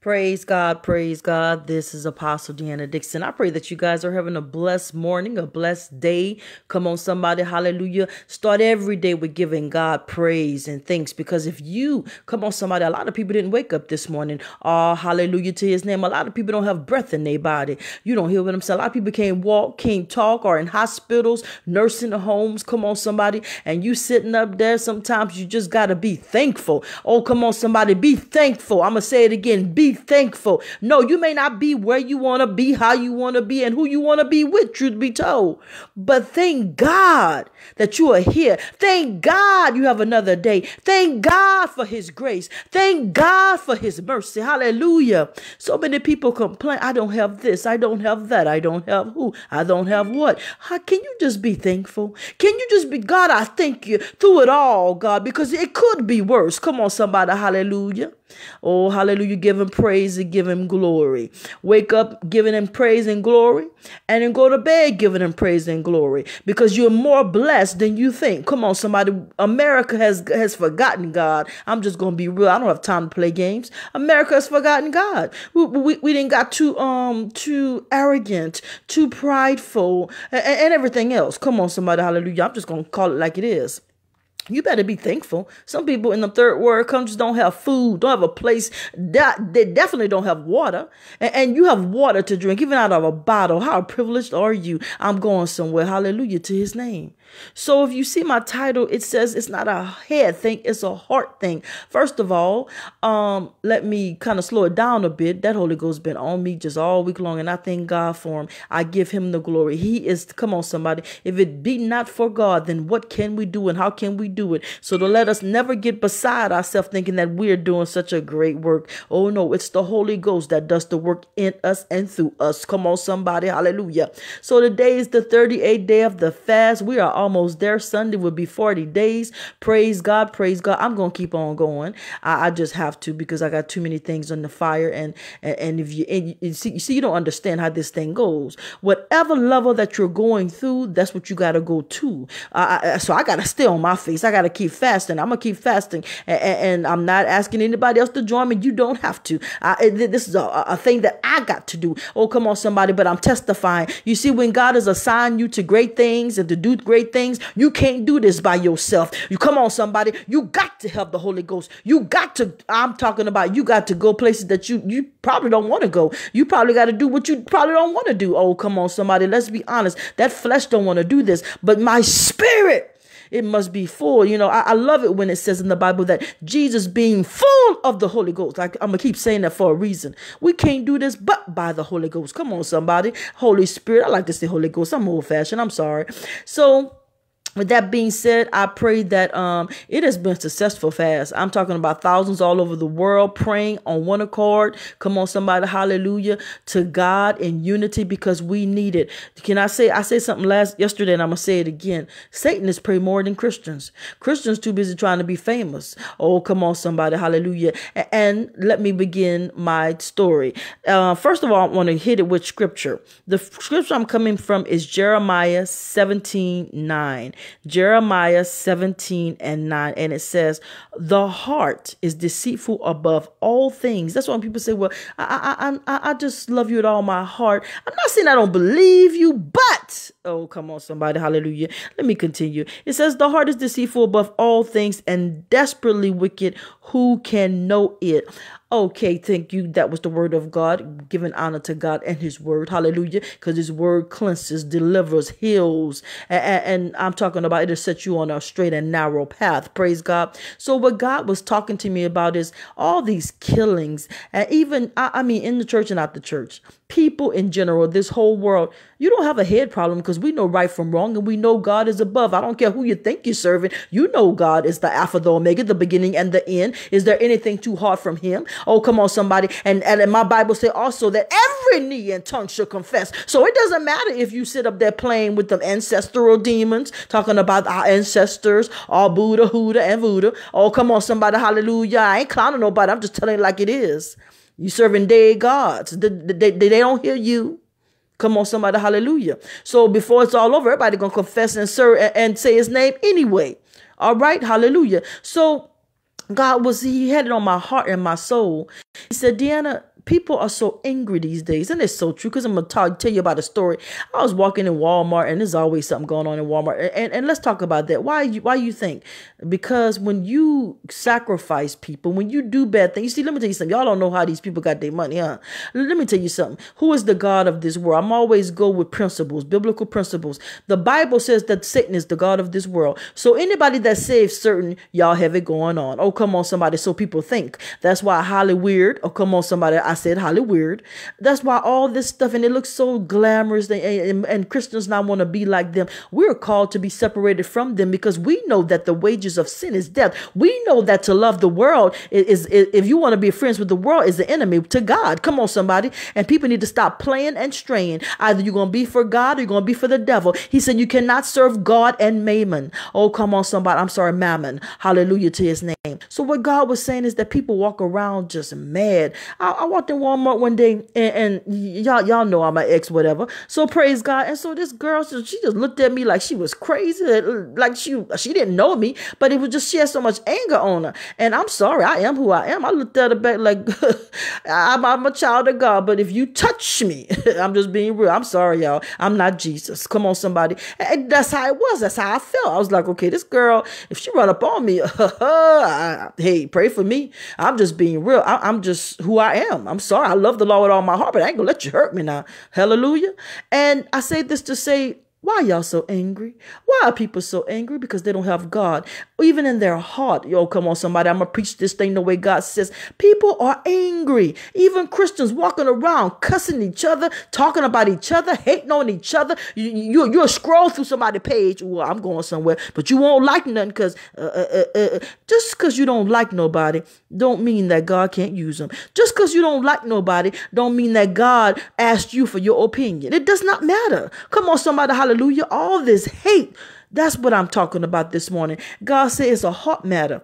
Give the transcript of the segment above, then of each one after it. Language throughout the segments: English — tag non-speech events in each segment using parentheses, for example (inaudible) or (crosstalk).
Praise God, praise God. This is Apostle Deanna Dixon. I pray that you guys are having a blessed morning, a blessed day. Come on, somebody, hallelujah. Start every day with giving God praise and thanks because if you, come on, somebody, a lot of people didn't wake up this morning. Oh, hallelujah to his name. A lot of people don't have breath in their body. You don't hear what I'm saying. A lot of people can't walk, can't talk, or in hospitals, nursing homes. Come on, somebody. And you sitting up there, sometimes you just got to be thankful. Oh, come on, somebody, be thankful. I'm going to say it again. Be thankful. No, you may not be where you want to be, how you want to be, and who you want to be with, truth be told. But thank God that you are here. Thank God you have another day. Thank God for his grace. Thank God for his mercy. Hallelujah. So many people complain, I don't have this, I don't have that, I don't have who, I don't have what. How can you just be thankful? Can you just be God? I thank you through it all, God, because it could be worse. Come on, somebody. Hallelujah. Oh, hallelujah. Give him praise and give him glory. Wake up giving him praise and glory, and then go to bed giving him praise and glory because you're more blessed than you think. Come on, somebody. America has has forgotten God. I'm just gonna be real. I don't have time to play games. America has forgotten God. We, we, we didn't got too um too arrogant, too prideful, and, and everything else. Come on, somebody, hallelujah. I'm just gonna call it like it is you better be thankful. Some people in the third world countries don't have food, don't have a place. They definitely don't have water, and, and, you have water to drink, even out of a bottle. How privileged are you? I'm going somewhere. Hallelujah to His name. So if you see my title, it says it's not a head thing, it's a heart thing. First of all, um, let me kind of slow it down a bit. That Holy Ghost been on me just all week long, and I thank God for him. I give him the glory. He is come on, somebody. If it be not for God, then what can we do and how can we do it? So to let us never get beside ourselves thinking that we're doing such a great work. Oh no, it's the Holy Ghost that does the work in us and through us. Come on, somebody, hallelujah. So today is the 38th day of the fast. We are almost there. Sunday will be 40 days. Praise God. Praise God. I'm going to keep on going. I, I, just have to because I got too many things on the fire. And, and, and if you, and you, see, you see, you don't understand how this thing goes. Whatever level that you're going through, that's what you got to go to. Uh, so I got to stay on my face. I got to keep fasting. I'm going to keep fasting. And, and, I'm not asking anybody else to join me. You don't have to. I, this is a, a thing that I got to do. Oh, come on, somebody. But I'm testifying. You see, when God has assigned you to great things and to do great things, you can't do this by yourself. You come on, somebody. You got to help the Holy Ghost. You got to, I'm talking about you got to go places that you you probably don't want to go. You probably got to do what you probably don't want to do. Oh, come on, somebody. Let's be honest. That flesh don't want to do this. But my spirit it must be full. You know, I, I, love it when it says in the Bible that Jesus being full of the Holy Ghost. Like I'm gonna keep saying that for a reason. We can't do this but by the Holy Ghost. Come on, somebody. Holy Spirit. I like to say Holy Ghost. I'm old fashioned. I'm sorry. So with that being said, I pray that um, it has been successful fast. I'm talking about thousands all over the world praying on one accord. Come on, somebody, hallelujah, to God in unity because we need it. Can I say, I said something last yesterday and I'm to say it again. Satan is praying more than Christians. Christians too busy trying to be famous. Oh, come on, somebody, hallelujah. And let me begin my story. Uh, first of all, I want to hit it with scripture. The scripture I'm coming from is Jeremiah 17, 9. Jeremiah 17 and 9. And it says, The heart is deceitful above all things. That's why people say, Well, I, I, I, I just love you with all my heart. I'm not saying I don't believe you, but, oh, come on, somebody, hallelujah. Let me continue. It says, The heart is deceitful above all things and desperately wicked. Who can know it? Okay, thank you. That was the word of God, giving honor to God and His word. Hallelujah. Because His word cleanses, delivers, heals. And, and, I'm talking about it'll set you on a straight and narrow path. Praise God. So, what God was talking to me about is all these killings, and even, I, I mean, in the church and out the church people in general, this whole world, you don't have a head problem because we know right from wrong and we know God is above. I don't care who you think you're serving. You know God is the Alpha, the Omega, the beginning and the end. Is there anything too hard from Him? Oh, come on, somebody. And, and my Bible say also that every knee and tongue shall confess. So it doesn't matter if you sit up there playing with the ancestral demons, talking about our ancestors, all Buddha, Hoodoo, and Voodoo. Oh, come on, somebody. Hallelujah. I ain't clowning nobody. I'm just telling it like it is. You serving dead gods. They, they, they don't hear you. Come on, somebody, hallelujah. So before it's all over, everybody gonna confess and serve and, and say his name anyway. All right, hallelujah. So God was, He had it on my heart and my soul. He said, Deanna, people are so angry these days, and it's so true. Because I'm gonna talk, tell you about a story. I was walking in Walmart, and there's always something going on in Walmart. And, and, and let's talk about that. Why you why you think? Because when you sacrifice people, when you do bad things, you see, let me tell you something. Y'all don't know how these people got their money, huh? Let me tell you something. Who is the God of this world? I'm always go with principles, biblical principles. The Bible says that Satan is the God of this world. So anybody that saves certain, y'all have it going on. Oh, come on, somebody. So people think. That's why highly weird. Oh, come on, somebody. I said highly weird. That's why all this stuff, and it looks so glamorous, and, and, and Christians now want to be like them. We're called to be separated from them because we know that the wages of sin is death. We know that to love the world is, is if you want to be friends with the world, is the enemy to God. Come on, somebody. And people need to stop playing and straying. Either you're going to be for God or you're going to be for the devil. He said you cannot serve God and mammon. Oh, come on, somebody. I'm sorry, mammon. Hallelujah to his name. So what God was saying is that people walk around just mad. I, I walked in Walmart one day and, and y'all y'all know I'm an ex whatever. So praise God. And so this girl, she just looked at me like she was crazy, like she she didn't know me, but it was just she had so much anger on her. And I'm sorry, I am who I am. I looked at her back like (laughs) I'm, I'm a child of God, but if you touch me, (laughs) I'm just being real. I'm sorry, y'all. I'm not Jesus. Come on, somebody. And that's how it was. That's how I felt. I was like, okay, this girl, if she run up on me, (laughs) hey, pray for me. I'm just being real. I, I'm just who I am. I'm sorry. I love the law with all my heart, but I ain't gonna let you hurt me now. Hallelujah. And I say this to say why y'all so angry? Why are people so angry? Because they don't have God. Even in their heart. Yo, come on, somebody. I'm going to preach this thing the way God says. People are angry. Even Christians walking around, cussing each other, talking about each other, hating on each other. You, you, you'll scroll through somebody's page. Well, I'm going somewhere, but you won't like nothing because uh, uh, uh, uh just because you don't like nobody don't mean that God can't use them. Just because you don't like nobody don't mean that God asked you for your opinion. It does not matter. Come on, somebody. Hallelujah. Hallelujah. All this hate. That's what I'm talking about this morning. God said it's a heart matter.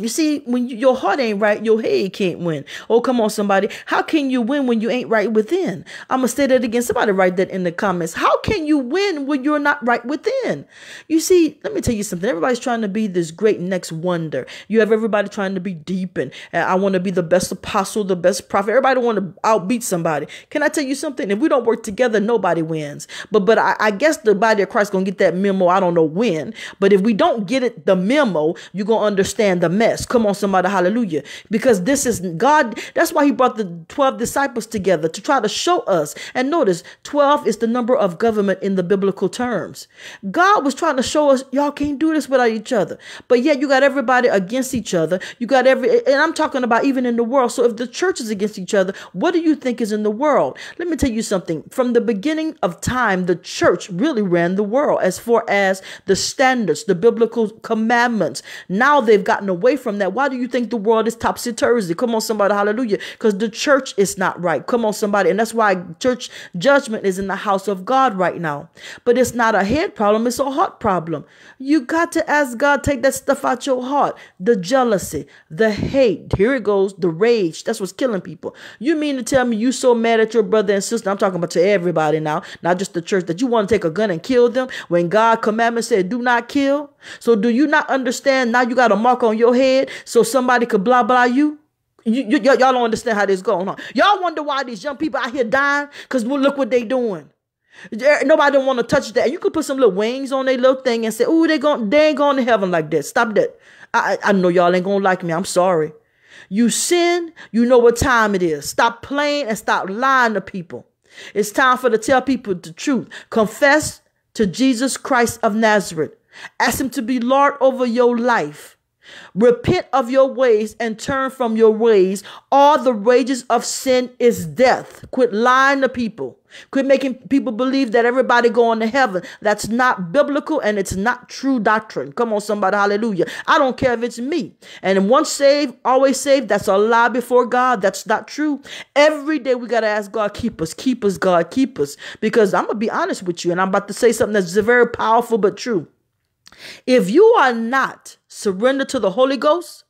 You see, when you, your heart ain't right, your head can't win. Oh, come on, somebody. How can you win when you ain't right within? I'm going to say that again. Somebody write that in the comments. How can you win when you're not right within? You see, let me tell you something. Everybody's trying to be this great next wonder. You have everybody trying to be deep and, I want to be the best apostle, the best prophet. Everybody want to outbeat somebody. Can I tell you something? If we don't work together, nobody wins. But but I, I guess the body of Christ going to get that memo. I don't know when. But if we don't get it, the memo, you're going to understand the mess. Come on, somebody, hallelujah. Because this is God. That's why he brought the 12 disciples together to try to show us. And notice, 12 is the number of government in the biblical terms. God was trying to show us, y'all can't do this without each other. But yet you got everybody against each other. You got every, and I'm talking about even in the world. So if the church is against each other, what do you think is in the world? Let me tell you something. From the beginning of time, the church really ran the world as far as the standards, the biblical commandments. Now they've gotten away from that. Why do you think the world is topsy turvy? Come on, somebody, hallelujah. Because the church is not right. Come on, somebody. And that's why church judgment is in the house of God right now. But it's not a head problem, it's a heart problem. You got to ask God, take that stuff out your heart. The jealousy, the hate. Here it goes, the rage. That's what's killing people. You mean to tell me you so mad at your brother and sister? I'm talking about to everybody now, not just the church, that you want to take a gun and kill them when God commandment said, do not kill? So do you not understand now you got a mark on your head so somebody could blah blah you? You, you, y'all don't understand how this going on. Y'all wonder why these young people out here dying? Because well, look what they doing. Nobody don't want to touch that. You could put some little wings on their little thing and say, "Oh, they going they ain't going to heaven like that." Stop that. I I know y'all ain't gonna like me. I'm sorry. You sin, you know what time it is. Stop playing and stop lying to people. It's time for to tell people the truth. Confess to Jesus Christ of Nazareth. Ask him to be Lord over your life. Repent of your ways and turn from your ways. All the wages of sin is death. Quit lying to people. Quit making people believe that everybody going to heaven. That's not biblical and it's not true doctrine. Come on, somebody, hallelujah. I don't care if it's me. And once saved, always saved, that's a lie before God. That's not true. Every day we got to ask God, keep us, keep us, God, keep us. Because I'm going to be honest with you, and I'm about to say something that's very powerful but true. If you are not surrendered to the Holy Ghost,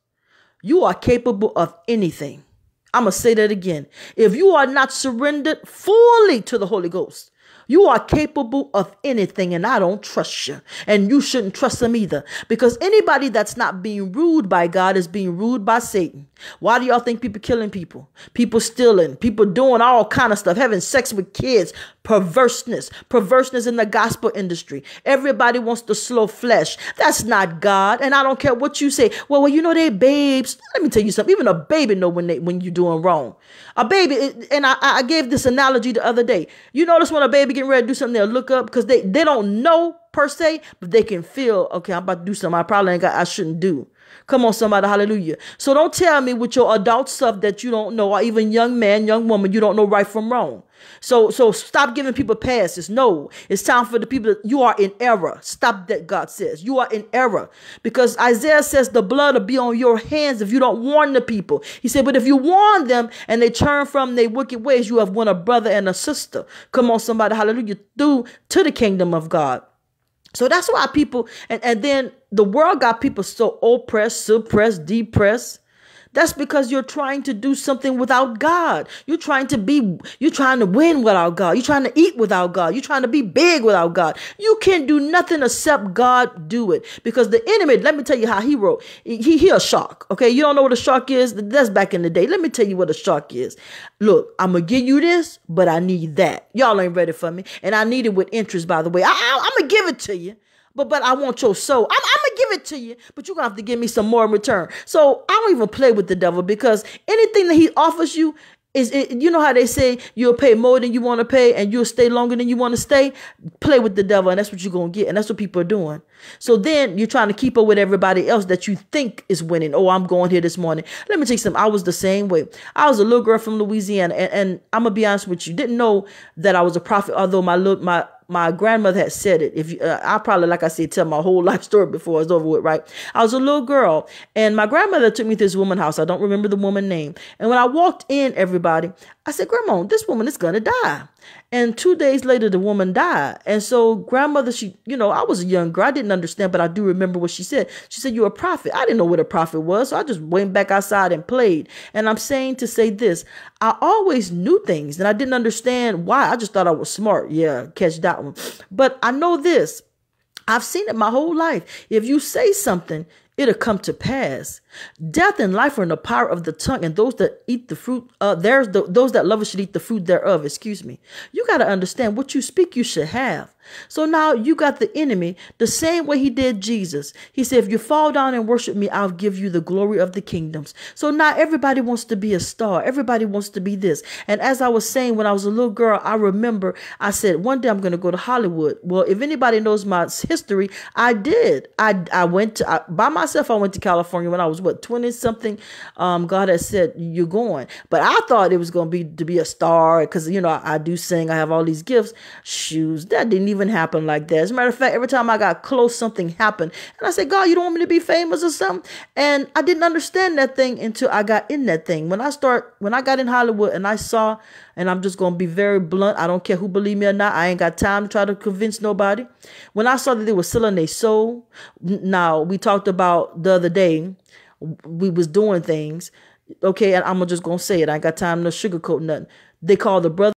you are capable of anything. I'm going to say that again. If you are not surrendered fully to the Holy Ghost, You are capable of anything, and I don't trust you. And you shouldn't trust them either. Because anybody that's not being ruled by God is being ruled by Satan. Why do y'all think people killing people? People stealing, people doing all kind of stuff, having sex with kids, perverseness, perverseness in the gospel industry. Everybody wants the slow flesh. That's not God. And I don't care what you say. Well, well, you know they babes. Let me tell you something. Even a baby know when they when you're doing wrong. A baby, and I, I gave this analogy the other day. You notice when a baby getting ready to do something, they'll look up because they, they don't know per se, but they can feel, okay, I'm about to do something I probably ain't got, I shouldn't do. Come on, somebody, hallelujah. So don't tell me with your adult stuff that you don't know, or even young man, young woman, you don't know right from wrong. So so stop giving people passes. No, it's time for the people. that you are in error. Stop that. God says you are in error because Isaiah says the blood will be on your hands if you don't warn the people. He said, but if you warn them and they turn from their wicked ways, you have won a brother and a sister. Come on, somebody, hallelujah, through to the kingdom of God. So that's why people, and, and then the world got people so oppressed, suppressed, depressed. That's because you're trying to do something without God. You're trying to be, you're trying to win without God. You're trying to eat without God. You're trying to be big without God. You can't do nothing except God do it. Because the enemy, let me tell you how he wrote. He, he a shark. Okay. You don't know what a shark is? That's back in the day. Let me tell you what a shark is. Look, I'm going to give you this, but I need that. Y'all ain't ready for me. And I need it with interest, by the way. I, I, I'm going to give it to you but but I want your soul. I'm, I'm it to you, but you're gonna have to give me some more in return. So I don't even play with the devil because anything that he offers you is it, you know how they say you'll pay more than you want to pay and you'll stay longer than you want to stay? Play with the devil and that's what you're going to get and that's what people are doing. So then you're trying to keep up with everybody else that you think is winning. Oh i'm going here this morning. Let me tell you something i was the same way. I was a little girl from louisiana and, and i'm gonna be honest with you didn't know that i was a prophet although my my my grandmother had said it. If you, uh, I probably, like I said, tell my whole (laughs) life story before it's over with, right? I was a little girl, and my grandmother took me to this woman house. I don't remember the woman name. And when I walked in, everybody, I said, Grandma, this woman is gonna die. And two days later, the woman died. And so, grandmother, she, you know, I was a young girl. I didn't understand, but I do remember what she said. She said, You're a prophet. I didn't know what a prophet was. So I just went back outside and played. And I'm saying to say this I always knew things and I didn't understand why. I just thought I was smart. Yeah, catch that one. But I know this. I've seen it my whole life. If you say something, it'll come to pass. Death and life are in the power of the tongue, and those that eat the fruit, uh, there's the, those that love it should eat the fruit thereof. Excuse me. You got to understand what you speak, you should have. So now you got the enemy the same way he did Jesus. He said, If you fall down and worship me, I'll give you the glory of the kingdoms. So now everybody wants to be a star. Everybody wants to be this. And as I was saying when I was a little girl, I remember I said, One day I'm going to go to Hollywood. Well, if anybody knows my history, I did. I, I went to, I, by myself, I went to California when I was what 20 something um god has said you're going but i thought it was going to be to be a star because you know I, I, do sing i have all these gifts shoes that didn't even happen like that as a matter of fact every time i got close something happened and i said god you don't want me to be famous or something and i didn't understand that thing until i got in that thing when i start when i got in hollywood and i saw and I'm just going to be very blunt. I don't care who believe me or not. I ain't got time to try to convince nobody. When I saw that they were selling their soul, now we talked about the other day we was doing things. Okay, and I'm just gonna say it. I ain't got time to sugarcoat nothing. They called the brother